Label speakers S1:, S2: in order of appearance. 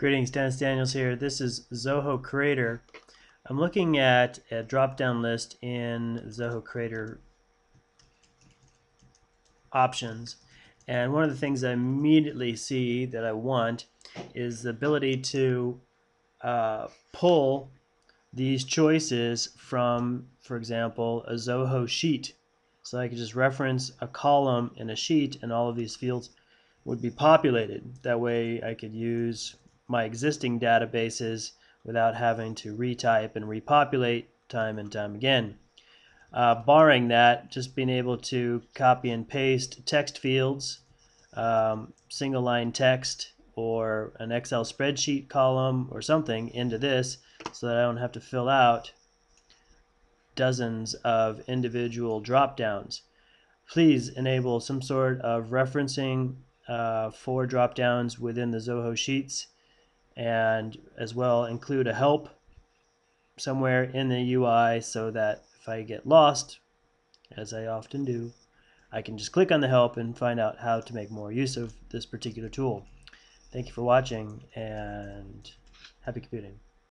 S1: Greetings, Dennis Daniels here. This is Zoho Creator. I'm looking at a drop-down list in Zoho Creator options. And one of the things I immediately see that I want is the ability to uh, pull these choices from, for example, a Zoho sheet. So I could just reference a column in a sheet and all of these fields would be populated. That way I could use my existing databases without having to retype and repopulate time and time again. Uh, barring that, just being able to copy and paste text fields, um, single line text, or an Excel spreadsheet column or something into this so that I don't have to fill out dozens of individual drop downs. Please enable some sort of referencing uh, for drop downs within the Zoho Sheets and as well include a help somewhere in the UI so that if I get lost, as I often do, I can just click on the help and find out how to make more use of this particular tool. Thank you for watching and happy computing.